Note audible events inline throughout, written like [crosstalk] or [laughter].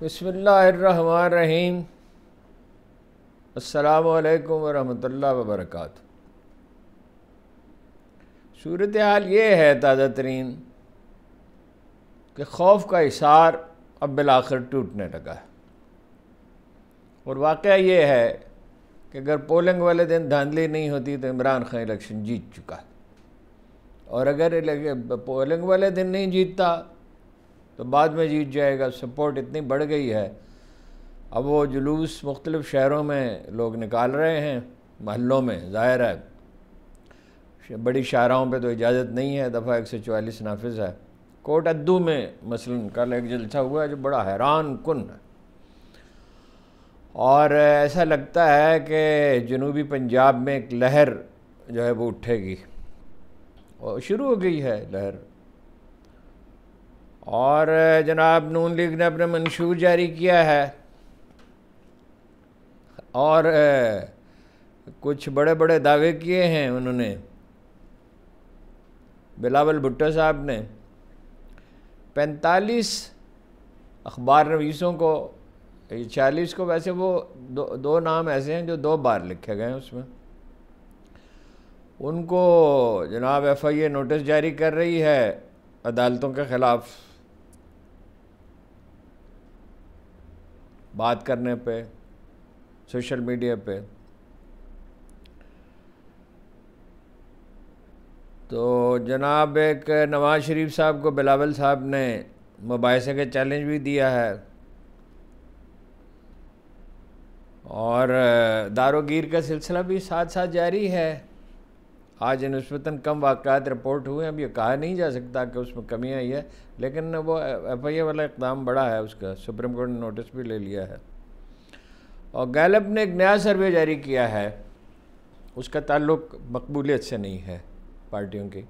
बसमीम अल्लाम वरहमतुल्लाह वबरकatuh सूरत हाल ये है, ताज़ा तरीन, कि खौफ का इशार अब बिलाखिर टूटने लगा है। और वाक़ ये है, कि अगर पोलिंग वाले दिन धांधली नहीं होती तो इमरान खान इलेक्शन जीत चुका और अगर पोलिंग वाले दिन नहीं जीतता तो बाद में जीत जाएगा सपोर्ट इतनी बढ़ गई है। अब वो जुलूस मुख्तलिफ़ शहरों में लोग निकाल रहे हैं, महलों में, ज़ाहिर है। बड़ी शाहराओं पे तो इजाज़त नहीं है, दफ़ा एक सौ चवालीस नाफिज है। कोट अद्दू में मसलन कल एक जलसा हुआ है जो बड़ा हैरान कन है। और ऐसा लगता है कि जनूबी पंजाब में एक लहर जो है वो उठेगी। और शुरू हो गई है लहर। और जनाब नून लीग ने अपना मंशूर जारी किया है। और कुछ बड़े बड़े दावे किए हैं उन्होंने। बिलावल भुट्टो साहब ने। पैंतालीस अखबार नवीसों को चालीस को वैसे वो दो दो नाम ऐसे हैं जो दो बार लिखे गए हैं उसमें। उनको जनाब एफ़ आई ए नोटिस जारी कर रही है अदालतों के ख़िलाफ़। बात करने पे, सोशल मीडिया पे। तो जनाब एक नवाज़ शरीफ साहब को, बिलावल साहब ने मुबासे का चैलेंज भी दिया है। और दारोगीर का सिलसिला भी साथ साथ जारी है। आज नस्बता कम वाक़ात रिपोर्ट हुए अब ये कहा नहीं जा सकता कि उसमें कमी आई है, लेकिन वो एफ़ आई ए वाला इकदाम बड़ा है उसका। सुप्रीम कोर्ट ने नोटिस भी ले लिया है। और गैलप ने एक नया सर्वे जारी किया है। उसका ताल्लुक मकबूलियत से नहीं है पार्टियों की।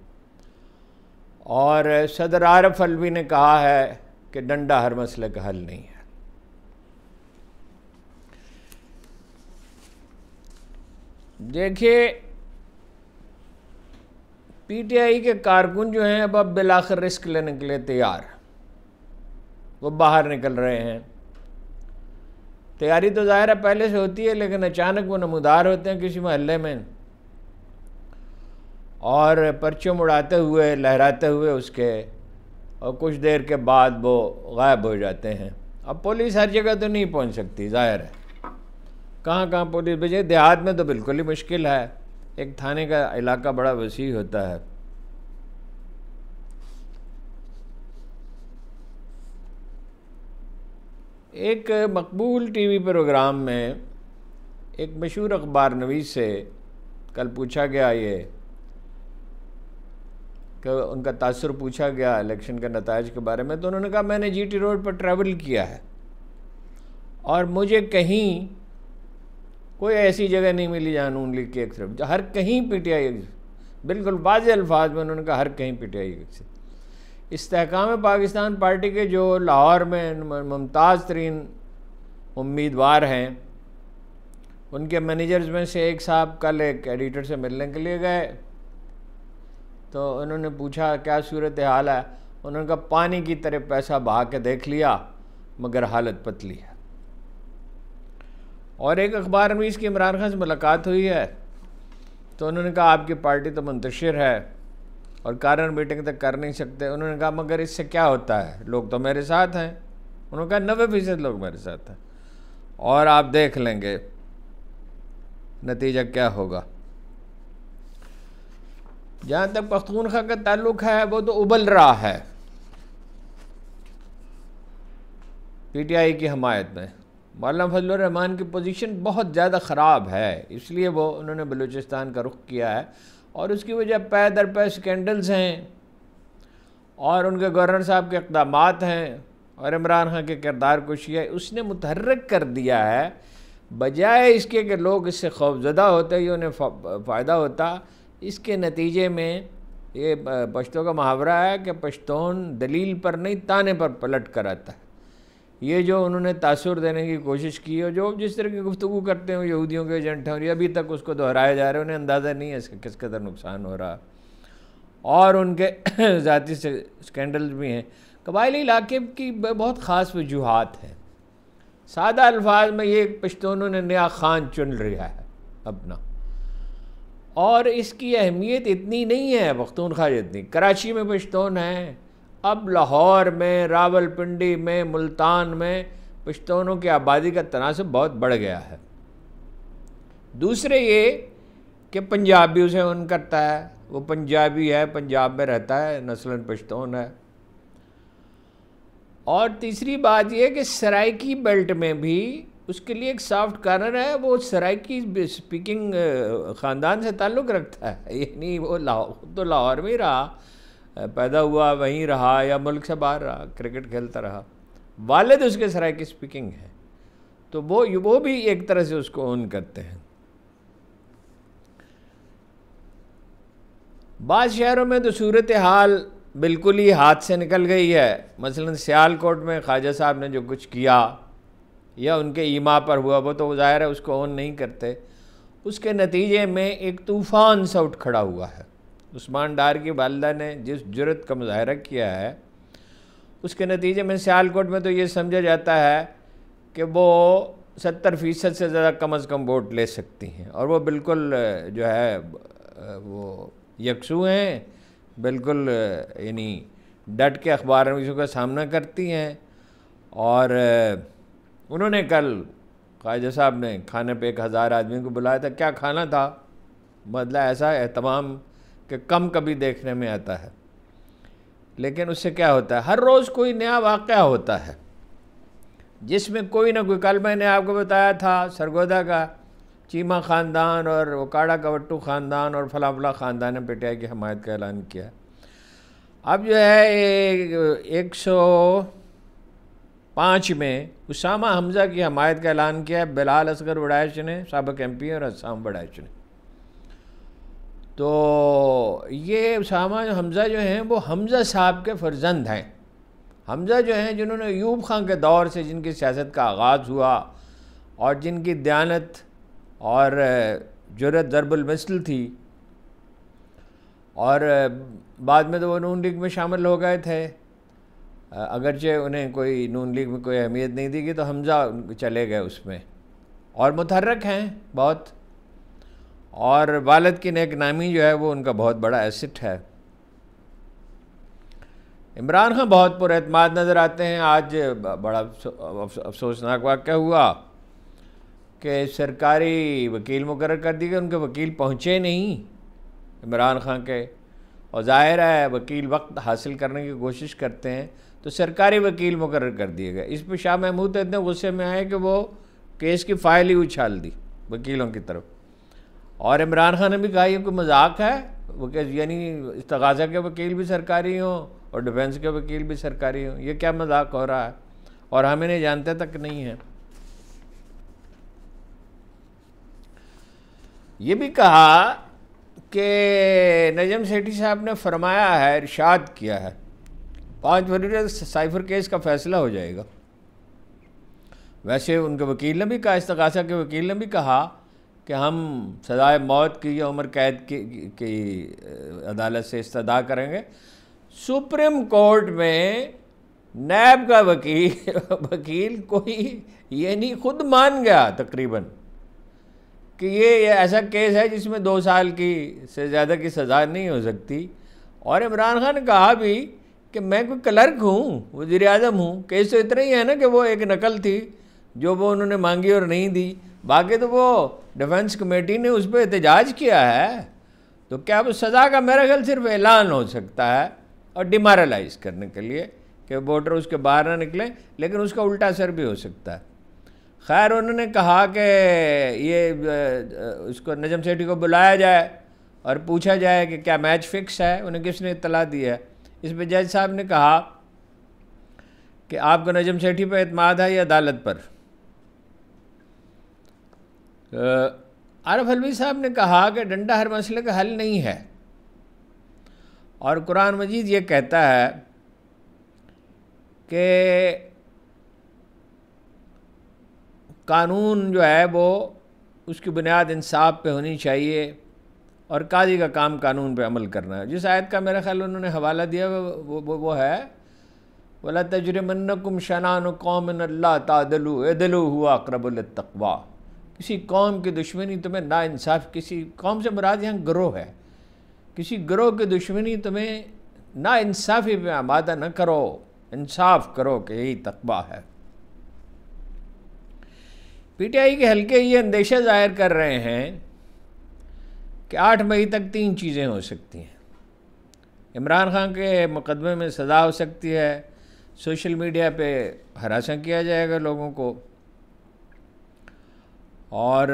और सदर आरफ अलवी ने कहा है कि डंडा हर मसले का हल नहीं है। देखिए पीटीआई के कारकुन जो हैं, अब अब बिलाखिर रिस्क लेने के लिए तैयार। वो बाहर निकल रहे हैं। तैयारी तो ज़ाहिर है पहले से होती है, लेकिन अचानक वो नमदार होते हैं किसी मोहल्ले में। और परचम उड़ाते हुए, लहराते हुए उसके, और कुछ देर के बाद वो गायब हो जाते हैं। अब पुलिस हर जगह तो नहीं पहुँच सकती, ज़ाहिर है। कहाँ कहाँ पुलिस भेजे, देहात में तो बिल्कुल ही मुश्किल है। एक थाने का इलाका बड़ा वसी होता है। एक मकबूल टीवी प्रोग्राम में एक मशहूर अखबार नवीस से कल पूछा गया ये, कि उनका तासर पूछा गया इलेक्शन के नतज के बारे में तो उन्होंने कहा, मैंने जीटी रोड पर ट्रैवल किया है और मुझे कहीं कोई ऐसी जगह नहीं मिली जहाँ नून लीग की एक तरफ़ हर कहीं पी टी आई बिल्कुल वाज अल्फाज में उन्होंने कहा, हर कहीं P T I Istehkam Pakistan party के जो लाहौर में मुमताज़ तरीन उम्मीदवार हैं, उनके मैनेजर्स में से एक साहब कल एक एडिटर से मिलने के लिए गए। तो उन्होंने पूछा, क्या सूरत हाल है? उन्होंने कहा, पानी की तरह पैसा बहा के देख लिया, मगर हालत पतली है। और एक अखबार नवीस की इमरान खान से मुलाकात हुई है। तो उन्होंने कहा, आपकी पार्टी तो मुंतशिर है और कारण मीटिंग तक कर नहीं सकते। उन्होंने कहा, मगर इससे क्या होता है? लोग तो मेरे साथ हैं। उन्होंने कहा नबे फ़ीसद लोग मेरे साथ हैं। और आप देख लेंगे नतीजा क्या होगा। जहाँ तक पख्तूनखा का ताल्लुक है, वो तो उबल रहा है। पीटीआई की हमायत में। मौलाना फजल रहमान की पोजीशन बहुत ज़्यादा ख़राब है, इसलिए वो, उन्होंने बलूचिस्तान का रुख किया है। और उसकी वजह पै दर पै स्कैंडल्स हैं, और उनके गवर्नर साहब के इकदाम हैं, और इमरान खान के किरदार को है। उसने मुतहरक कर दिया है, बजाय इसके कि लोग इससे खौफजदा होते ही उन्हें फ़ायदा होता। इसके नतीजे में ये पश्तों का मुहावरा है कि पश्तून दलील पर नहीं, ताने पर पलट कर आता है। ये जो उन्होंने तासुर देने की कोशिश की और जो जिस तरह की गुफ्तु करते हैं यहूदियों के एजेंट हैं और ये अभी तक उसको दोहराया जा रहा है, उन्हें अंदाज़ा नहीं है इसका किस कदर नुकसान हो रहा। और उनके [coughs] ज़ाती स्कैंडल्स भी हैं। कबायली इलाके की बहुत ख़ास वजूहत हैं। सादा अल्फाज में ये पश्तूनों ने नया खान चुन लिया है अपना। और इसकी अहमियत इतनी नहीं है पख्तूनख्वा जितनी कराची में पश्तून हैं। अब लाहौर में, रावलपिंडी में, मुल्तान में पश्तूनों की आबादी का तनासब बहुत बढ़ गया है। दूसरे ये कि पंजाबी उसे उन करता है, वो पंजाबी है, पंजाब में रहता है, नस्लन पश्तून है। और तीसरी बात यह कि सराइकी बेल्ट में भी उसके लिए एक सॉफ्ट कार्नर है, वो सराइकी स्पीकिंग ख़ानदान से ताल्लुक़ रखता है। यानी वो लाहौर तो लाहौर में ही रहा। पैदा हुआ, वहीं रहा या मुल्क से बाहर रहा, क्रिकेट खेलता रहा। वालद उसके सराय की स्पीकिंग है। तो वो वो भी एक तरह से उसको ओन करते हैं। बाद शहरों में तो सूरत हाल बिल्कुल ही हाथ से निकल गई है। मसलन सियालकोट में ख्वाजा साहब ने जो कुछ किया, या उनके ईमा पर हुआ, वो तो ज़ाहिर है उसको ऑन नहीं करते। उसके नतीजे में एक तूफ़ान सा उठ खड़ा हुआ है। उस्मान डार की वालदा ने जिस ज़रूरत का मुजाहरा किया है, उसके नतीजे में सियालकोट में तो ये समझा जाता है कि वो सत्तर फ़ीसद से ज़्यादा कम अज़ कम वोट ले सकती हैं। और वो बिल्कुल जो है वो यकसू हैं, बिल्कुल यानी डट के अखबार का सामना करती हैं। और उन्होंने कल ख्वाजा साहब ने खाने पे एक हज़ार आदमी को बुलाया था। क्या खाना था? बदला ऐसा है, तमाम कि कम कभी देखने में आता है। लेकिन उससे क्या होता है? हर रोज़ कोई नया वाक़ होता है, जिसमें कोई ना कोई, कल मैंने आपको बताया था सरगोदा का चीमा ख़ानदान और वकाड़ा कवट्टू ख़ानदान और फला फला ख़ानदान ने पीटीआई की हमायत का ऐलान किया अब जो है एक सौ पाँच में उसामा हमज़ा की हमायत का ऐलान किया बिलाल असगर वड़ाइश ने सबक एम पी और असाम वड़ाइश ने तो ये उसामा हमज़ा जो हैं, वो हमज़ा साहब के फर्जंद हैं। हमज़ा जो हैं, जिन्होंने यूब खां के दौर से जिनकी सियासत का आगाज़ हुआ और जिनकी दयानत और ज़रूरत ज़रबुलमसल थी और बाद में तो वो नून लीग में शामिल हो गए थे। अगरचे उन्हें कोई नून लीग में कोई अहमियत नहीं दी गई तो हमजा चले गए उसमें। और मुतहरक हैं बहुत। और वालद की नेक नामी जो है वो उनका बहुत बड़ा एसिट है। इमरान खान बहुत पुरमाद नज़र आते हैं। आज बड़ा अफसोसनाक वाक़ हुआ कि सरकारी वकील मुकर कर दिए गए, उनके वकील पहुँचे नहीं इमरान खान के। और ज़ाहिर है वकील वक्त हासिल करने की कोशिश करते हैं तो सरकारी वकील मुकर कर दिए गए। इस पर शाह महमूद इतने गुस्से में आए कि वो केस की फ़ाइल ही उछाल दी वकीलों की तरफ़। और इमरान खान ने भी कहा, ये कोई मज़ाक है? वो यानी तगाज़ा के वकील भी सरकारी हों और डिफेंस के वकील भी सरकारी हों। ये क्या मज़ाक हो रहा है? और हम इन्हें जानते तक नहीं हैं। ये भी कहा कि नजम सेठी साहब ने फरमाया है, इरशाद किया है। पाँच फरवरी साइफर केस का फैसला हो जाएगा। वैसे उनके वकील ने भी कहा इस्तगासा के वकील ने भी कहा कि हम सजाए मौत की या उम्र कैद की, की अदालत से इस्तदा करेंगे। सुप्रीम कोर्ट में नैब का वकील [laughs] वकील कोई ये नहीं खुद मान गया तकरीबन कि ये ऐसा केस है जिसमें दो साल की से ज़्यादा की सज़ा नहीं हो सकती। और इमरान खान कहा भी कि मैं कोई क्लर्क हूँ वज़ी अजम हूँ। केस तो इतना ही है ना कि वो एक नकल थी। जो वो उन्होंने मांगी और नहीं दी, बाकी तो वो डिफेंस कमेटी ने उस पर एहतजाज किया है। तो क्या वो सज़ा का मेरा ख्याल सिर्फ़ ऐलान हो सकता है और डिमारलाइज करने के लिए कि वोटर उसके बाहर ना निकलें, लेकिन उसका उल्टा असर भी हो सकता है। खैर, उन्होंने कहा कि ये उसको नजम सेठी को बुलाया जाए और पूछा जाए कि क्या मैच फिक्स है? उन्हें किसने इतला दी है? इस पर जज साहब ने कहा कि आपको नजम सेठी पर अतमाद है या अदालत पर? आरफ अलवी साहब ने कहा कि डंडा हर मसले का हल नहीं है। और कुरान मजीद ये कहता है कि कानून जो है वो उसकी बुनियाद इंसाफ पे होनी चाहिए और काजी का काम कानून पे अमल करना है। जिस आयत का मेरा ख्याल उन्होंने हवाला दिया वो वो, वो है वला तजरमन्नकुम शनान कौम अल्लाह तादलु एदलु हुआ अकरबुल तकवा। किसी कौम की दुश्मनी तुम्हें ना इंसाफ किसी कौम से मुराद यहाँ ग्रोह है। किसी ग्रोह की दुश्मनी तुम्हें ना इंसाफी पे आमादा न करो। इंसाफ करो कि यही तकबा है। पीटीआई के हल्के ये अंदेशा ज़ाहिर कर रहे हैं कि आठ मई तक तीन चीज़ें हो सकती हैं। इमरान खान के मुकदमे में सज़ा हो सकती है। सोशल मीडिया पे हरासा किया जाएगा लोगों को। और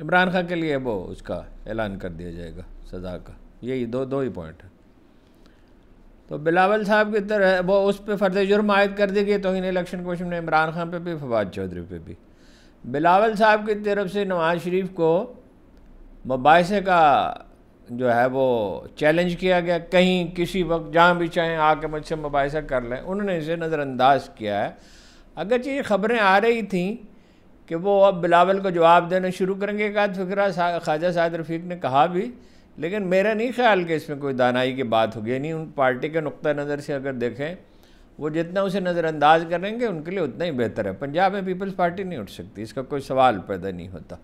इमरान खान के लिए वो उसका ऐलान कर दिया जाएगा, सज़ा का। यही दो दो ही पॉइंट है। तो बिलावल साहब की तरह वो उस पर फ़र्ज़ जुर्म आयद कर दी गई तो इन इलेक्शन कमीशन ने इमरान खान पे भी, फवाद चौधरी पे भी। बिलावल साहब की तरफ़ से नवाज़ शरीफ को मुबासे का जो है वो चैलेंज किया गया, कहीं किसी वक्त, जहाँ भी चाहें, आके मुझसे मुबासा कर लें। उन्होंने इसे नज़रअंदाज किया है। अगर ये ख़बरें आ रही थी कि वो अब बिलावल को जवाब देना शुरू करेंगे एक आध फिक्रा ख्वाजा साद रफ़ीक ने कहा भी, लेकिन मेरा नहीं ख्याल कि इसमें कोई दानाई की बात होगी। नहीं उन पार्टी के नुक़ नज़र से अगर देखें, वो जितना उसे नज़रअंदाज करेंगे, उनके लिए उतना ही बेहतर है। पंजाब में पीपल्स पार्टी नहीं उठ सकती, इसका कोई सवाल पैदा नहीं होता।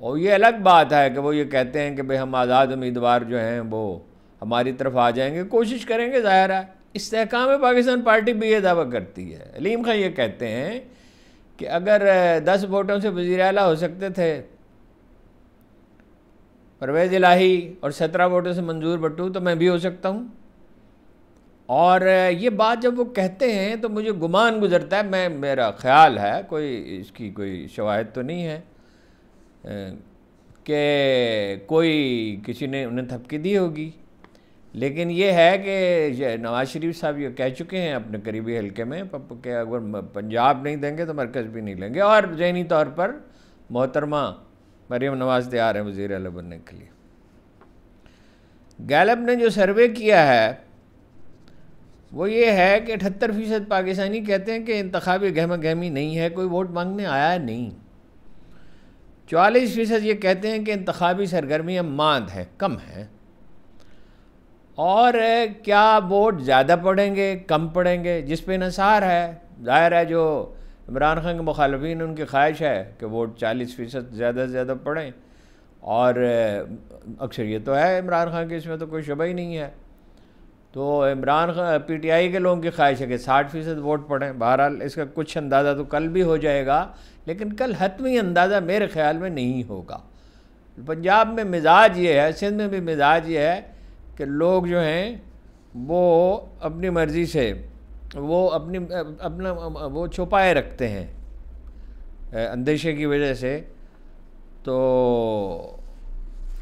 और ये अलग बात है कि वो ये कहते हैं कि भाई हम आज़ाद उम्मीदवार जो हैं वो हमारी तरफ़ आ जाएँगे, कोशिश करेंगे, ज़ाहिर है। इसकाम पाकिस्तान पार्टी भी ये दावा करती है। अलीम खान ये कहते हैं कि अगर दस वोटों से वज़ी अला हो सकते थे, परवेज़ इलाही और सत्रह वोटों से मंजूर भट्टू तो मैं भी हो सकता हूँ। और ये बात जब वो कहते हैं तो मुझे गुमान गुजरता है, मैं, मेरा ख्याल है, कोई इसकी कोई शवाहद तो नहीं है। कि कोई किसी ने उन्हें थपकी दी होगी। लेकिन ये है कि नवाज़ शरीफ साहब ये कह चुके हैं अपने करीबी हल्के में कि अगर पंजाब नहीं देंगे तो मरकज़ भी नहीं लेंगे। और जहनी तौर पर मोहतरमा मरीम नवाज़ तैयार हैं वज़ी अला बनने के लिए। गैलब ने जो सर्वे किया है, वो ये है कि अठहत्तर फ़ीसद पाकिस्तानी कहते हैं कि इंतबी गहमा गहमी नहीं है, कोई वोट मांगने आया नहीं। चवालीस फ़ीसद ये कहते हैं कि इंतबी सरगर्मियाँ मांद हैं, कम हैं। और क्या वोट ज़्यादा पड़ेंगे, कम पड़ेंगे? जिस पे नसार है, ज़ाहिर है जो इमरान खान के मुखालफी उनकी ख्वाहिश है कि वोट चालीस फ़ीसद ज़्यादा से ज़्यादा पड़ें। और अक्सर ये तो है, इमरान खान के इसमें तो कोई शबा ही नहीं है। तो इमरान पी टी आई के लोगों की ख्वाहिश है कि साठ फ़ीसद वोट पड़ें बहरहाल इसका कुछ अंदाज़ा तो कल भी हो जाएगा, लेकिन कल हतमी अंदाज़ा मेरे ख्याल में नहीं होगा। पंजाब में मिजाज ये है, सिंध में भी मिजाज ये है कि लोग जो हैं, वो अपनी मर्ज़ी से, वो अपनी, अपना, वो छुपाए रखते हैं अंदेशे की वजह से। तो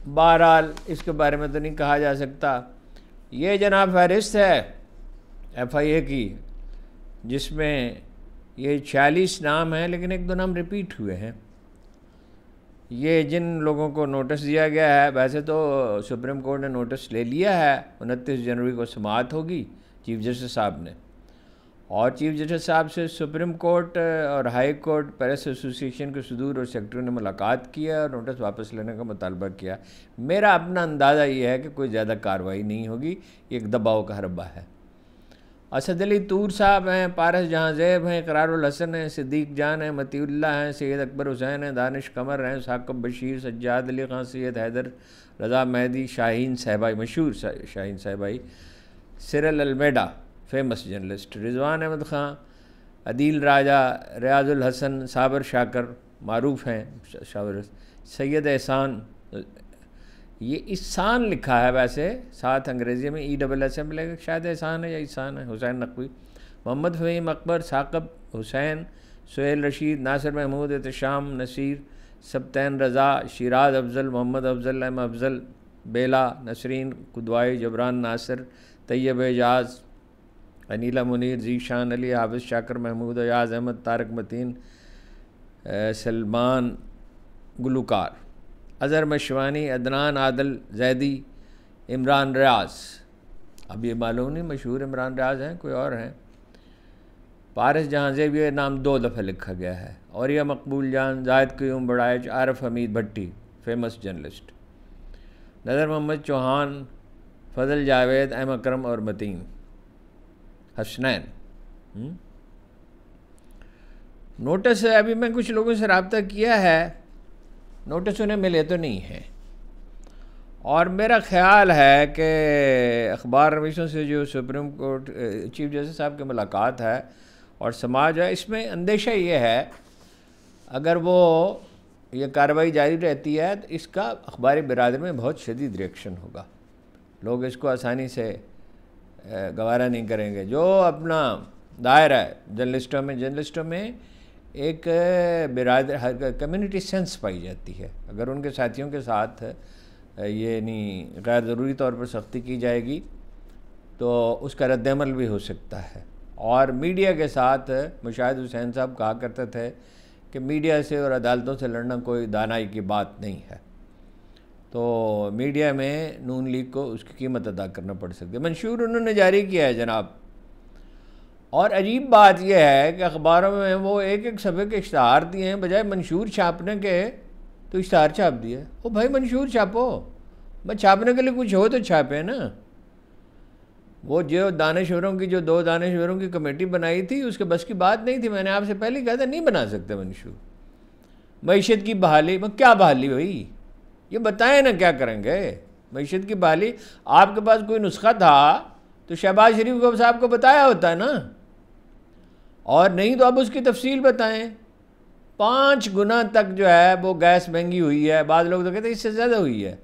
बहरहाल इसके बारे में तो नहीं कहा जा सकता। ये जनाब फहरिस्त है एफ़ आई ए की, जिसमें ये छियालीस नाम हैं, लेकिन एक दो नाम रिपीट हुए हैं। ये जिन लोगों को नोटिस दिया गया है, वैसे तो सुप्रीम कोर्ट ने नोटिस ले लिया है, उनतीस जनवरी को समाप्त होगी, चीफ जस्टिस साहब ने। और चीफ जस्टिस साहब से सुप्रीम कोर्ट और हाई कोर्ट, प्रेस एसोसिएशन के सदूर और सेक्रेटरी ने मुलाकात किया और नोटिस वापस लेने का मुतालबा किया। मेरा अपना अंदाज़ा ये है कि कोई ज़्यादा कार्रवाई नहीं होगी एक दबाव का हरबा है। असद अली तूर साहब हैं, पारस जहाँ जैब हैं, करारुल हसन हैं, सिद्दीक जान हैं मतीउल्ला हैं सैद अकबर हुसैन हैं, दानिश कमर हैं, साकब बशीर, सज्जाद अली खान सैयद हैदर रज़ा मेहदी, शाहीन साहबाई, मशहूर शाहीन साहबाई, सिरल अलमेडा फ़ेमस जर्नलिस्ट रिजवान अहमद ख़ान अदील राजा रियाजुल हसन साबर शाकर मरूफ हैं शाबर सैयद एहसान ये ईसान लिखा है वैसे, साथ अंग्रेज़ी में ई डबल एस एम लेकिन शायद एहसान है या ईसान है हुसैन नकवी मोहम्मद फ़हीम अकबर साकब हुसैन सुहेल रशीद नासिर महमूद एहतशाम नसीर सबतैन रज़ा शिराज अफजल मोहम्मद अफजल अम अफजल बेला नसरीन कुदवाई जबरान नासिर तैयब एजाज अनीला मुनीर, जी शान अली हाफिज़ शाकर, महमूद अयाज़, अहमद तारक मतीन सलमान गुलकार। अज़हर मशवानी, अदनान आदल, जैदी, इमरान रियाज। अब ये मालूम नहीं, मशहूर इमरान रियाज हैं, कोई और हैं। पारस जहाँ से भी नाम दो दफ़े लिखा गया है। और यह मकबूल जान, जायद क्यूम बड़ाइज आरफ हमीद भट्टी फ़ेमस जर्नलिस्ट नज़र मोहम्मद चौहान, फजल जावेद, अहम अक्रम और मतीन। हसनैन। हम्म? नोटिस अभी मैं कुछ लोगों से रबता किया है नोटिस उन्हें मिले तो नहीं है। और मेरा ख्याल है कि अखबार रविशों से जो सुप्रीम कोर्ट चीफ जस्टिस साहब की मुलाकात है, और समाज है, इसमें अंदेशा ये है, अगर वो ये कार्रवाई जारी रहती है तो इसका अखबारी बिरादर में बहुत शदीद रिएक्शन होगा। लोग इसको आसानी से गवारा नहीं करेंगे। जो अपना दायरा है, जर्नलिस्टों में जर्नलिस्टों में एक बिरादर कम्युनिटी सेंस पाई जाती है। अगर उनके साथियों के साथ ये नहीं गैर ज़रूरी तौर पर सख्ती की जाएगी तो उसका रद्दमल भी हो सकता है। और मीडिया के साथ, मुशाहिद हुसैन साहब कहा करते थे कि मीडिया से और अदालतों से लड़ना कोई दानाई की बात नहीं है। तो मीडिया में नून लीग को उसकी कीमत अदा करना पड़ सकती है। मंशूर उन्होंने जारी किया है, जनाब। और अजीब बात यह है कि अखबारों में वो एक एक सफ़े के इश्तहार दिए हैं, बजाय मंशूर छापने के तो इश्तहार छाप दिए। ओ भाई, मंशूर छापो। मैं छापने के लिए कुछ हो तो छापे ना। वो जो दानश्वरों की, जो दो दानश्वरों की कमेटी बनाई थी, उसके बस की बात नहीं थी। मैंने आपसे पहले कहा था, नहीं बना सकते मंशूर। मीशत की बहाली मैं क्या बहाली भाई? ये बताएँ ना क्या करेंगे? मीशत की बहाली आपके पास कोई नुस्खा था तो शहबाज शरीफ को साहब को बताया होता है ना। और नहीं तो अब उसकी तफसील बताएँ। पाँच गुना तक जो है वो गैस महँगी हुई है, बाद लोग तो कहते हैं इससे ज़्यादा हुई है।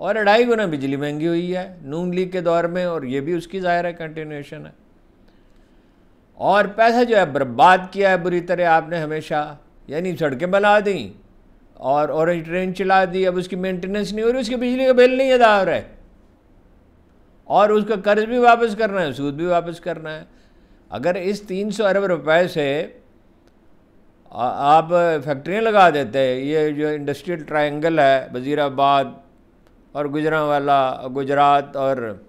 और अढ़ाई गुना बिजली महँगी हुई है, नून लीग के दौर में और ये भी उसकी ज़ाहिर है कंटिन्यूशन है। और पैसा जो है बर्बाद किया है बुरी तरह, आपने हमेशा, यानी सड़कें बना दी। और ऑरेंज ट्रेन चला दी, अब उसकी मेंटेनेंस नहीं हो रही, उसकी बिजली का बिल नहीं अदा हो रहा है। और उसका कर्ज भी वापस करना है, सूद भी वापस करना है। अगर इस तीन सौ अरब रुपए से आप फैक्ट्रियाँ लगा देते, ये जो इंडस्ट्रियल ट्रायंगल है, वज़ीराबाद और गुजरावाला, गुजरात और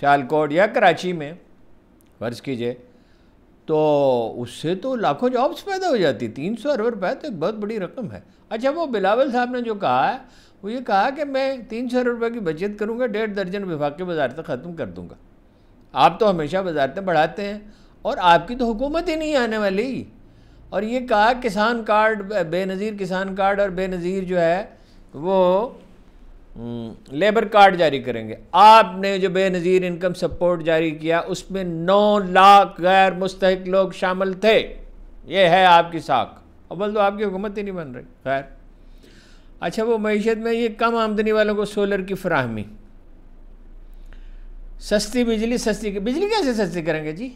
शालकोट या कराची में, फ़र्ज़ कीजिए तो उससे तो लाखों जॉब्स पैदा हो जाती, तीन सौ अरब रुपये तो एक बहुत बड़ी रकम है। अच्छा वो बिलावल साहब ने जो कहा है, वो ये कहा कि मैं तीन सौ रुपये की बचत करूँगा, डेढ़ दर्जन विभाग के वजारतें ख़त्म कर दूँगा। आप तो हमेशा वजारतें बढ़ाते हैं और आपकी तो हुकूमत ही नहीं आने वाली। और ये कहा किसान कार्ड, बेनज़ीर किसान कार्ड और बेनज़ीर जो है, वो लेबर कार्ड जारी करेंगे। आपने जो बेनज़ीर इनकम सपोर्ट जारी किया, उसमें नौ लाख गैर मुस्तक लोग शामिल थे। ये है आपकी साख। अव्वल तो आपकी हुकूमत ही नहीं बन रही। खैर। अच्छा वो मीशत में ये कम आमदनी वालों को सोलर की फ्राहमी। सस्ती बिजली सस्ती बिजली कैसे सस्ती करेंगे जी?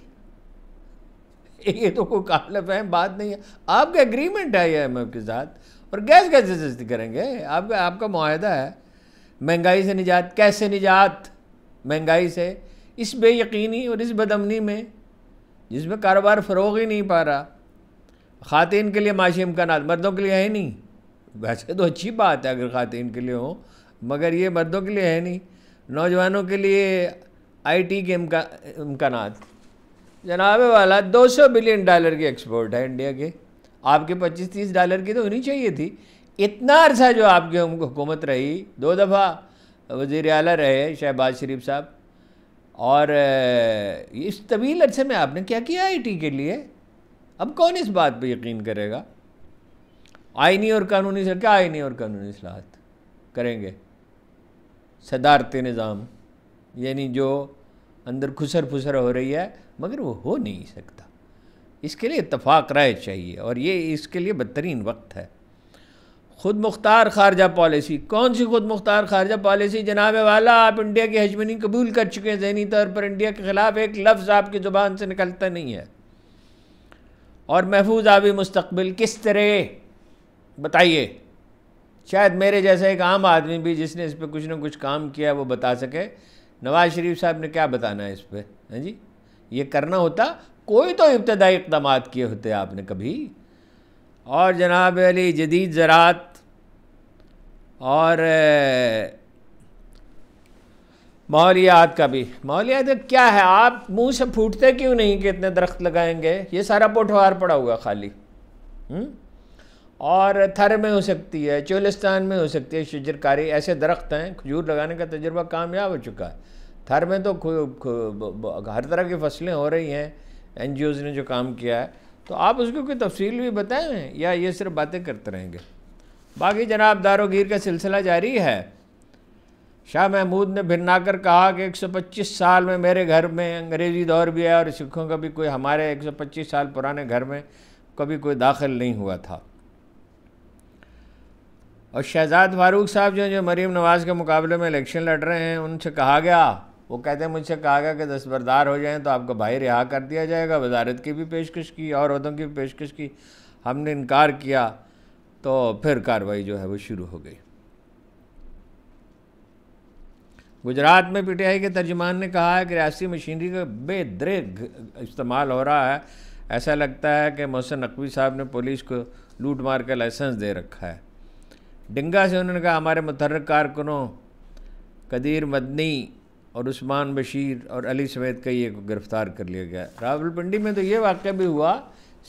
ये तो कोई काबिल फहम बात नहीं है। आपका एग्रीमेंट है, ये एम के साथ और गैस कैसे सस्ती करेंगे? आपका आपका माहदा है। महँगाई से निजात, कैसे निजात? महँगाई से। इस बेयकीनी और इस बदमनी में जिसमें कारोबार फ़रोग ही नहीं पा रहा। ख़ातिन के लिए माशी इम्कान मर्दों के लिए है नहीं। वैसे तो अच्छी बात है अगर ख़ातिन के लिए हो, मगर ये मर्दों के लिए है नहीं। नौजवानों के लिए आईटी के इम्कान जनाब वाला 200 बिलियन डॉलर की एक्सपोर्ट है इंडिया के। आपके 25-30 डॉलर की तो होनी चाहिए थी। इतना अरसा जो आपकी हुकूमत रही, दो दफ़ा वज़ी अला रहे शहबाज शरीफ साहब, और इस तवील अरसे में आपने क्या किया आई के लिए? अब कौन इस बात पर यकीन करेगा? आइनी और कानूनी सर क्या आइनी और कानूनी असलाहत करेंगे? सदारती निज़ाम, यानी जो अंदर खुसर फुसर हो रही है, मगर वो हो नहीं सकता। इसके लिए इतफाक़ राय चाहिए, और ये इसके लिए बदतरीन वक्त है। ख़ुद मुख्तार खारजा पॉलिसी। कौन सी खुद मुख्तार खारजा पॉलिसी? जनाब वाला, आप इंडिया की हजमनी कबूल कर चुके हैं जहनी तौर पर। इंडिया के ख़िलाफ़ एक लफ्ज़ आपकी ज़ुबान से निकलता नहीं है। और महफूज आबी मुस्तबिल किस तरह? बताइए। शायद मेरे जैसा एक आम आदमी भी जिसने इस पर कुछ ना कुछ काम किया, वो बता सके। नवाज़ शरीफ साहब ने क्या बताना है इस पर हैं जी? ये करना होता, कोई तो इब्तदाई इकदाम किए होते आपने कभी। और जनाब अली जदीद ज़रात और माहौलियात का भी। माहौलियात क्या है? आप मुँह से फूटते क्यों नहीं कि इतने दरख्त लगाएँगे? ये सारा पोठवार पड़ा हुआ खाली। हुँ? हम्म? और थर में हो सकती है, चोलिस्तान में हो सकती है, शजरकारी ऐसे दरख्त हैं, खजूर लगाने का तजुर्बा कामयाब हो चुका है। थर में तो हर तरह की फ़सलें हो रही हैं एन ने जो काम किया है। तो आप उसको कोई तफसील भी बताएँ या ये सिर्फ़ बातें करते रहेंगे? बाकी जनाब दारोगीर का सिलसिला जारी है। शाह महमूद ने भिन्ना कर कहा कि 125 साल में मेरे घर में अंग्रेज़ी दौर भी है और सिखों का भी कोई हमारे 125 साल पुराने घर में कभी कोई दाखिल नहीं हुआ था। और शहजाद फारूक साहब जो जो मरीम नवाज़ के मुकाबले में इलेक्शन लड़ रहे हैं, उनसे कहा गया, वो कहते हैं, मुझसे कहा गया कि दस्तबरदार हो जाएँ तो आपका भाई रिहा कर दिया जाएगा, वजारत की भी पेशकश की और अहदों की भी पेशकश की, हमने इनकार किया। तो फिर कार्रवाई जो है वो शुरू हो गई। गुजरात में पीटीआई के तर्जमान ने कहा है कि रियासी मशीनरी का बेदरेग इस्तेमाल हो रहा है। ऐसा लगता है कि मोहसिन नकवी साहब ने पुलिस को लूट मार का लाइसेंस दे रखा है। डिंगा से उन्होंने कहा, हमारे मुतरक कारकुनों, कदीर मदनी और उस्मान बशीर और अली समेत कई को गिरफ़्तार कर लिया गया। रावलपिंडी में तो ये वाक़ भी हुआ,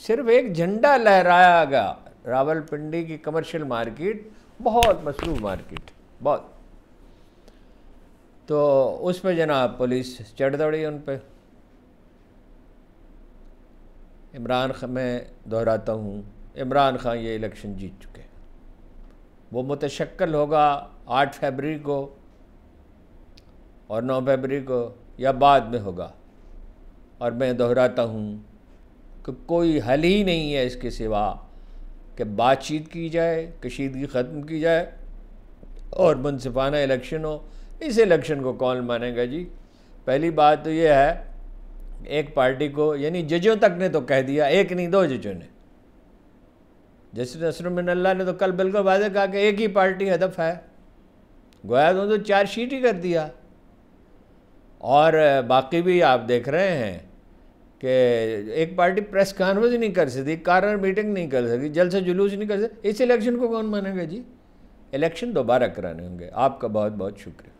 सिर्फ़ एक झंडा लहराया गया रावलपिंडी की कमर्शियल मार्केट बहुत मसरूफ़ मार्केट बहुत। तो उस पर जनाब पुलिस चढ़ दौड़ी उन पर इमरान खान मैं दोहराता हूँ, इमरान खान ये इलेक्शन जीत चुके। वो मुतशक्ल होगा आठ फरवरी को और नौ फरवरी को या बाद में होगा। और मैं दोहराता हूँ कि कोई हल ही नहीं है इसके सिवा कि बातचीत की जाए कशीदगी ख़त्म की जाए और मुनसिफाना इलेक्शन हो। इस इलेक्शन को कौन मानेगा जी? पहली बात तो ये है एक पार्टी को यानी जजों तक ने तो कह दिया एक नहीं दो जजों ने। जैसे नसरुमिन अल्लाह ने तो कल बिल्कुल वादे कहा कि एक ही पार्टी हदफ है। गोया तो, तो चार शीट ही कर दिया। और बाकी भी आप देख रहे हैं कि एक पार्टी प्रेस कॉन्फ्रेंस नहीं कर सकती, कारण मीटिंग नहीं कर सकती जल से जुलूस नहीं कर सकती। इस इलेक्शन को कौन मानेगा जी? इलेक्शन दोबारा कराने होंगे। आपका बहुत बहुत शुक्रिया।